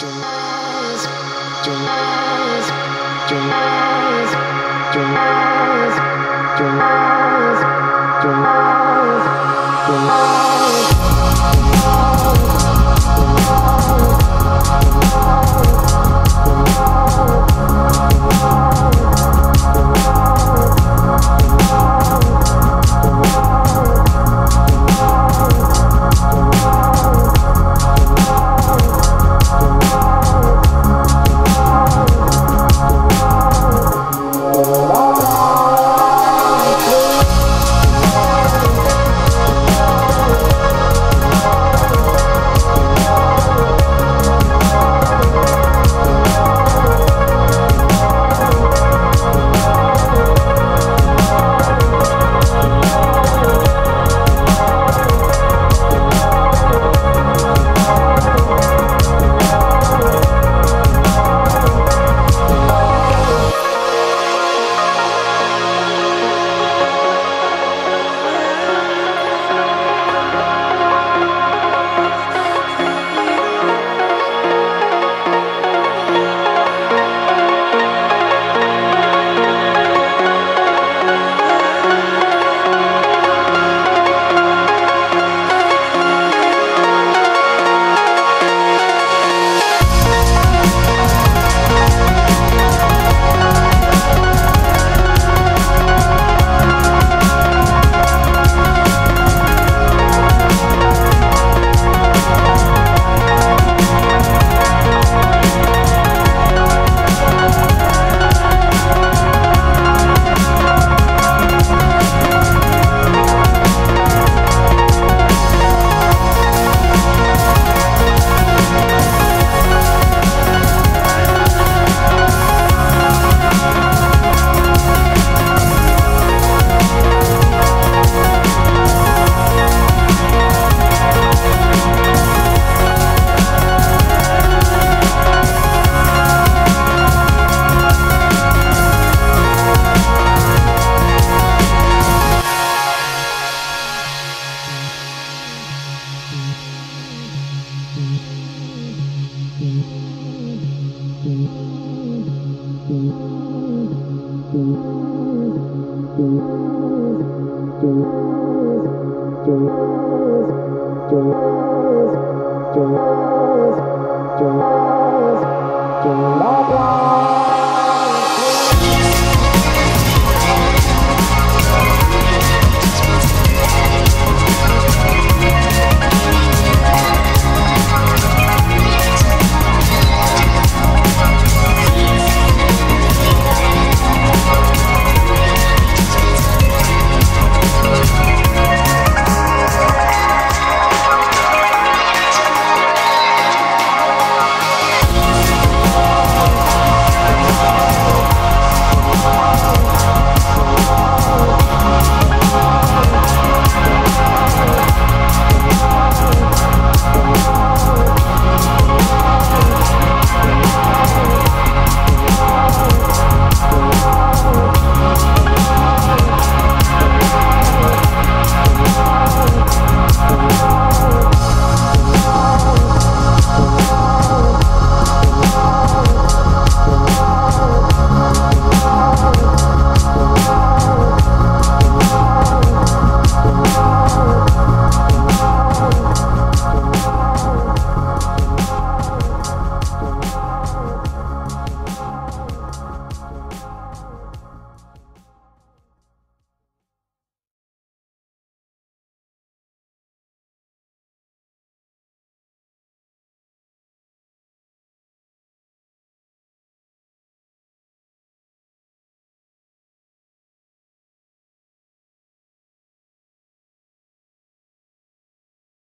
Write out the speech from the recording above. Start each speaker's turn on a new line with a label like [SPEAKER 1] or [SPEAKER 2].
[SPEAKER 1] July, July, July, July. Jones, Jones, Jones, Jones.